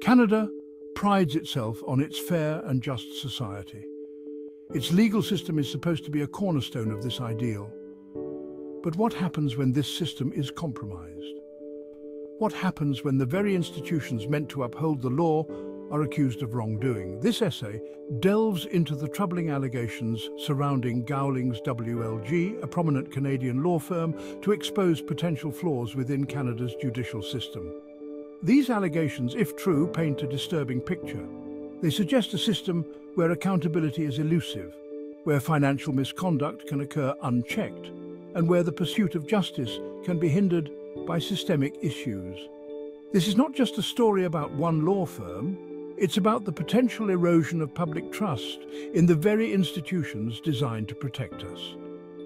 Canada prides itself on its fair and just society. Its legal system is supposed to be a cornerstone of this ideal. But what happens when this system is compromised? What happens when the very institutions meant to uphold the law are accused of wrongdoing? This essay delves into the troubling allegations surrounding Gowlings WLG, a prominent Canadian law firm, to expose potential flaws within Canada's judicial system. These allegations, if true, paint a disturbing picture. They suggest a system where accountability is elusive, where financial misconduct can occur unchecked, and where the pursuit of justice can be hindered by systemic issues. This is not just a story about one law firm, it's about the potential erosion of public trust in the very institutions designed to protect us.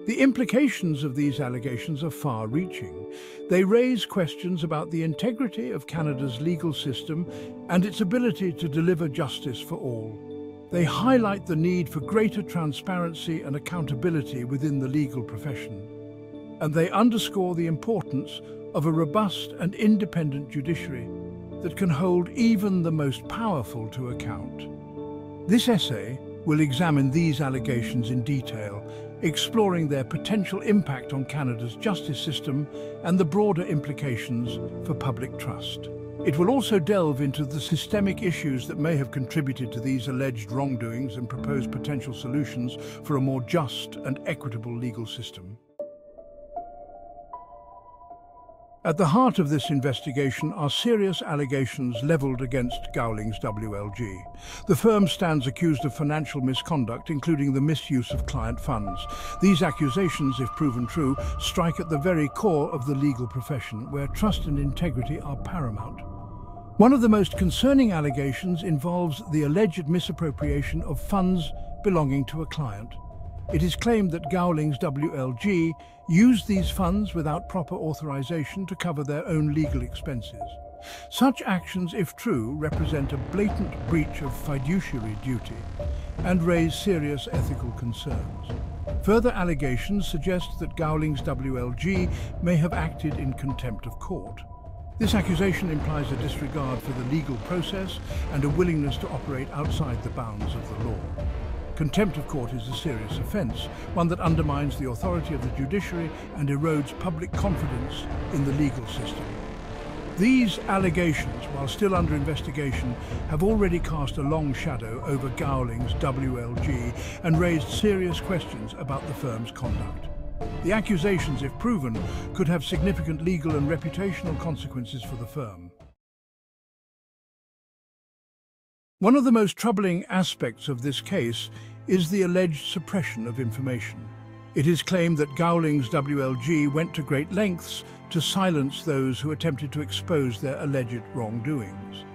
The implications of these allegations are far-reaching. They raise questions about the integrity of Canada's legal system and its ability to deliver justice for all. They highlight the need for greater transparency and accountability within the legal profession. And they underscore the importance of a robust and independent judiciary that can hold even the most powerful to account. This essay will examine these allegations in detail, exploring their potential impact on Canada's justice system and the broader implications for public trust. It will also delve into the systemic issues that may have contributed to these alleged wrongdoings and propose potential solutions for a more just and equitable legal system. At the heart of this investigation are serious allegations levelled against Gowlings WLG. The firm stands accused of financial misconduct, including the misuse of client funds. These accusations, if proven true, strike at the very core of the legal profession, where trust and integrity are paramount. One of the most concerning allegations involves the alleged misappropriation of funds belonging to a client. It is claimed that Gowlings WLG used these funds without proper authorization to cover their own legal expenses. Such actions, if true, represent a blatant breach of fiduciary duty and raise serious ethical concerns. Further allegations suggest that Gowlings WLG may have acted in contempt of court. This accusation implies a disregard for the legal process and a willingness to operate outside the bounds of the law. Contempt of court is a serious offence, one that undermines the authority of the judiciary and erodes public confidence in the legal system. These allegations, while still under investigation, have already cast a long shadow over Gowlings WLG and raised serious questions about the firm's conduct. The accusations, if proven, could have significant legal and reputational consequences for the firm. One of the most troubling aspects of this case is the alleged suppression of information. It is claimed that Gowlings WLG went to great lengths to silence those who attempted to expose their alleged wrongdoings.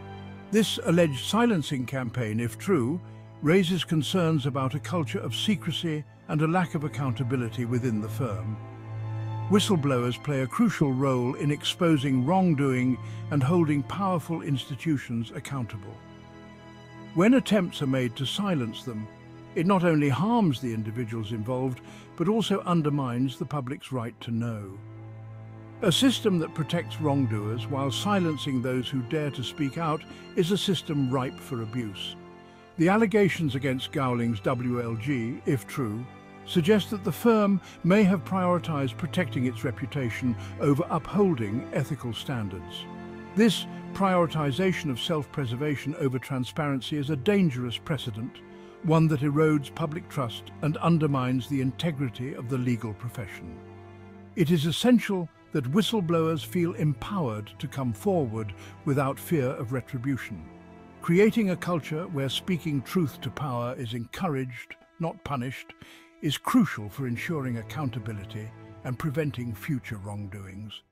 This alleged silencing campaign, if true, raises concerns about a culture of secrecy and a lack of accountability within the firm. Whistleblowers play a crucial role in exposing wrongdoing and holding powerful institutions accountable. When attempts are made to silence them, it not only harms the individuals involved, but also undermines the public's right to know. A system that protects wrongdoers while silencing those who dare to speak out is a system ripe for abuse. The allegations against Gowlings WLG, if true, suggest that the firm may have prioritised protecting its reputation over upholding ethical standards. This prioritisation of self-preservation over transparency is a dangerous precedent, one that erodes public trust and undermines the integrity of the legal profession. It is essential that whistleblowers feel empowered to come forward without fear of retribution. Creating a culture where speaking truth to power is encouraged, not punished, is crucial for ensuring accountability and preventing future wrongdoings.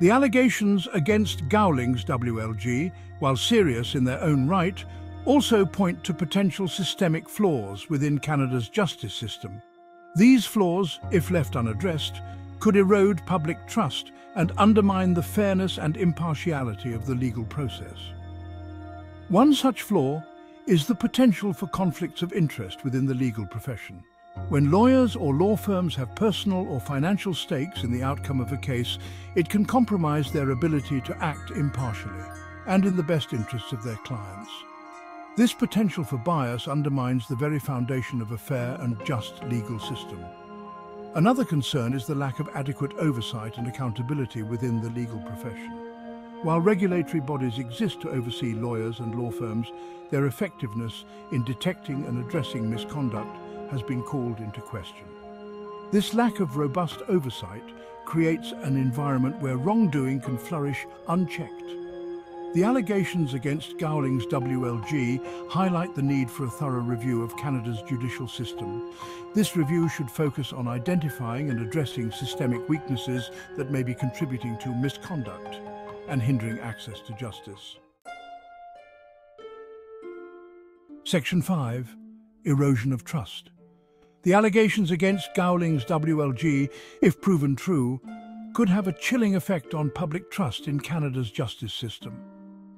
The allegations against Gowlings WLG, while serious in their own right, also point to potential systemic flaws within Canada's justice system. These flaws, if left unaddressed, could erode public trust and undermine the fairness and impartiality of the legal process. One such flaw is the potential for conflicts of interest within the legal profession. When lawyers or law firms have personal or financial stakes in the outcome of a case, it can compromise their ability to act impartially and in the best interests of their clients. This potential for bias undermines the very foundation of a fair and just legal system. Another concern is the lack of adequate oversight and accountability within the legal profession. While regulatory bodies exist to oversee lawyers and law firms, their effectiveness in detecting and addressing misconduct has been called into question. This lack of robust oversight creates an environment where wrongdoing can flourish unchecked. The allegations against Gowling's WLG highlight the need for a thorough review of Canada's judicial system. This review should focus on identifying and addressing systemic weaknesses that may be contributing to misconduct and hindering access to justice. Section 5. Erosion of Trust. The allegations against Gowling's WLG, if proven true, could have a chilling effect on public trust in Canada's justice system.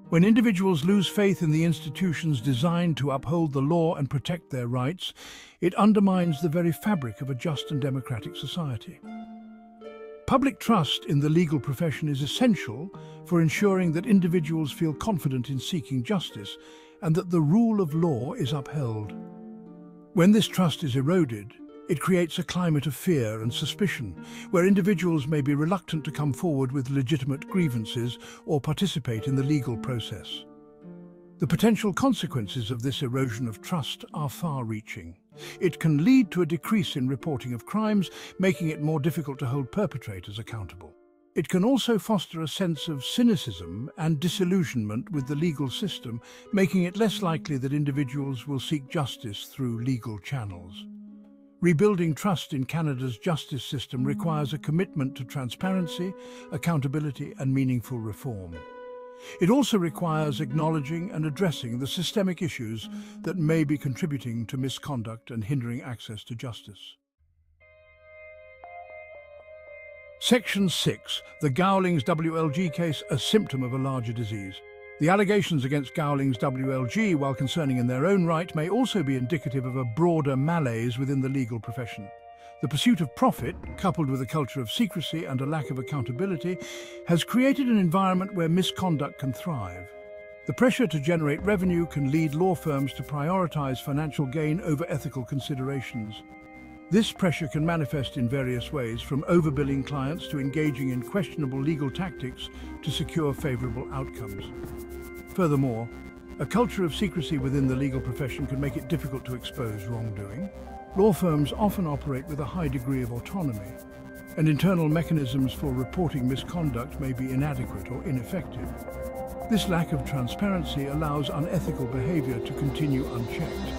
When individuals lose faith in the institutions designed to uphold the law and protect their rights, it undermines the very fabric of a just and democratic society. Public trust in the legal profession is essential for ensuring that individuals feel confident in seeking justice and that the rule of law is upheld. When this trust is eroded, it creates a climate of fear and suspicion, where individuals may be reluctant to come forward with legitimate grievances or participate in the legal process. The potential consequences of this erosion of trust are far-reaching. It can lead to a decrease in reporting of crimes, making it more difficult to hold perpetrators accountable. It can also foster a sense of cynicism and disillusionment with the legal system, making it less likely that individuals will seek justice through legal channels. Rebuilding trust in Canada's justice system requires a commitment to transparency, accountability and meaningful reform. It also requires acknowledging and addressing the systemic issues that may be contributing to misconduct and hindering access to justice. Section 6. The Gowlings WLG case, a symptom of a larger disease. The allegations against Gowlings WLG, while concerning in their own right, may also be indicative of a broader malaise within the legal profession. The pursuit of profit, coupled with a culture of secrecy and a lack of accountability, has created an environment where misconduct can thrive. The pressure to generate revenue can lead law firms to prioritise financial gain over ethical considerations. This pressure can manifest in various ways, from overbilling clients to engaging in questionable legal tactics to secure favourable outcomes. Furthermore, a culture of secrecy within the legal profession can make it difficult to expose wrongdoing. Law firms often operate with a high degree of autonomy, and internal mechanisms for reporting misconduct may be inadequate or ineffective. This lack of transparency allows unethical behaviour to continue unchecked,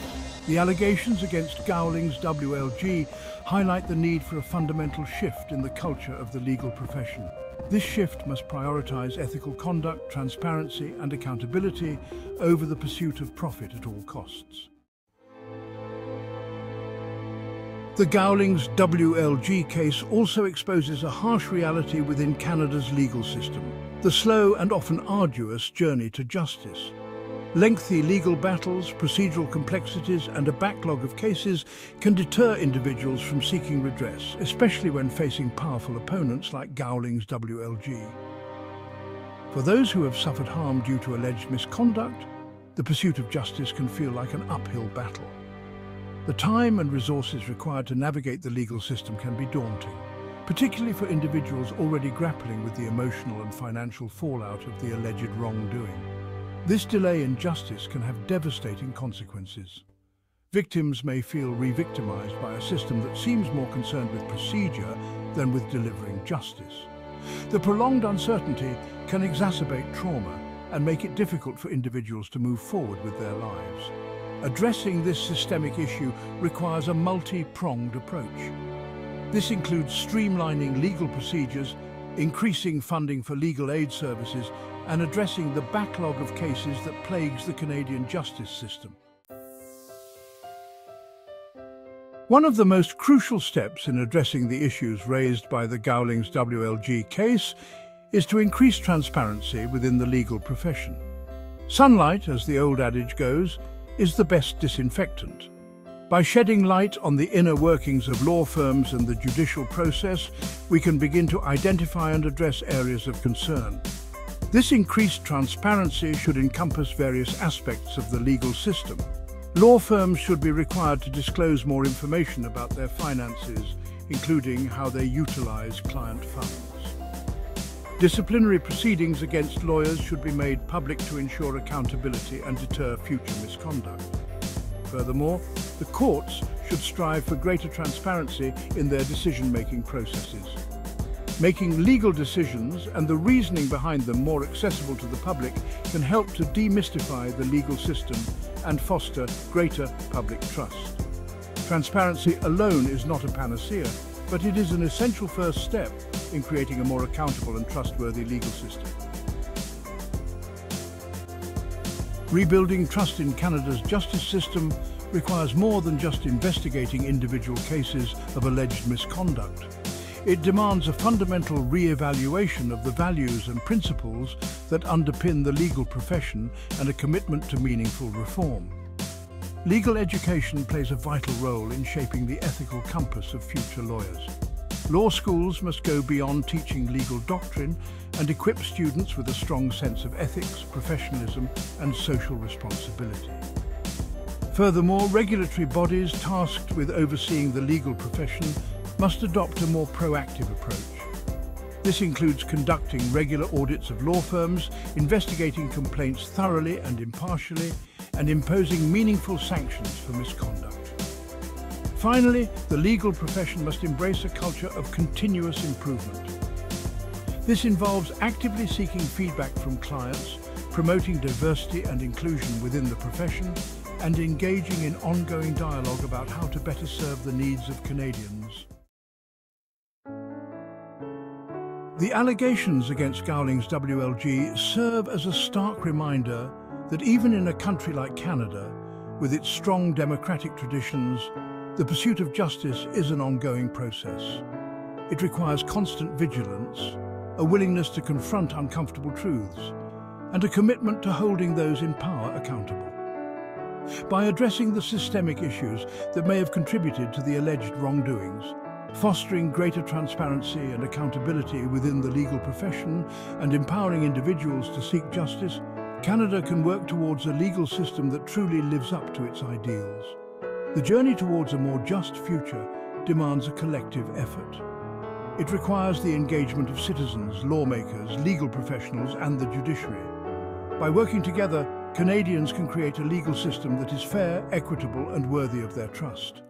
the allegations against Gowling's WLG highlight the need for a fundamental shift in the culture of the legal profession. This shift must prioritise ethical conduct, transparency and accountability over the pursuit of profit at all costs. The Gowling's WLG case also exposes a harsh reality within Canada's legal system, the slow and often arduous journey to justice. Lengthy legal battles, procedural complexities and a backlog of cases can deter individuals from seeking redress, especially when facing powerful opponents like Gowling's WLG. For those who have suffered harm due to alleged misconduct, the pursuit of justice can feel like an uphill battle. The time and resources required to navigate the legal system can be daunting, particularly for individuals already grappling with the emotional and financial fallout of the alleged wrongdoing. This delay in justice can have devastating consequences. Victims may feel re-victimized by a system that seems more concerned with procedure than with delivering justice. The prolonged uncertainty can exacerbate trauma and make it difficult for individuals to move forward with their lives. Addressing this systemic issue requires a multi-pronged approach. This includes streamlining legal procedures, increasing funding for legal aid services and addressing the backlog of cases that plagues the Canadian justice system. One of the most crucial steps in addressing the issues raised by the Gowlings WLG case is to increase transparency within the legal profession. Sunlight, as the old adage goes, is the best disinfectant. By shedding light on the inner workings of law firms and the judicial process, we can begin to identify and address areas of concern. This increased transparency should encompass various aspects of the legal system. Law firms should be required to disclose more information about their finances, including how they utilize client funds. Disciplinary proceedings against lawyers should be made public to ensure accountability and deter future misconduct. Furthermore, the courts should strive for greater transparency in their decision-making processes. Making legal decisions and the reasoning behind them more accessible to the public can help to demystify the legal system and foster greater public trust. Transparency alone is not a panacea, but it is an essential first step in creating a more accountable and trustworthy legal system. Rebuilding trust in Canada's justice system requires more than just investigating individual cases of alleged misconduct. It demands a fundamental re-evaluation of the values and principles that underpin the legal profession and a commitment to meaningful reform. Legal education plays a vital role in shaping the ethical compass of future lawyers. Law schools must go beyond teaching legal doctrine and equip students with a strong sense of ethics, professionalism and social responsibility. Furthermore, regulatory bodies tasked with overseeing the legal profession must adopt a more proactive approach. This includes conducting regular audits of law firms, investigating complaints thoroughly and impartially, and imposing meaningful sanctions for misconduct. Finally, the legal profession must embrace a culture of continuous improvement. This involves actively seeking feedback from clients, promoting diversity and inclusion within the profession, and engaging in ongoing dialogue about how to better serve the needs of Canadians. The allegations against Gowling's WLG serve as a stark reminder that even in a country like Canada, with its strong democratic traditions, the pursuit of justice is an ongoing process. It requires constant vigilance, a willingness to confront uncomfortable truths, and a commitment to holding those in power accountable. By addressing the systemic issues that may have contributed to the alleged wrongdoings, fostering greater transparency and accountability within the legal profession and empowering individuals to seek justice, Canada can work towards a legal system that truly lives up to its ideals. The journey towards a more just future demands a collective effort. It requires the engagement of citizens, lawmakers, legal professionals and the judiciary. By working together, Canadians can create a legal system that is fair, equitable and worthy of their trust.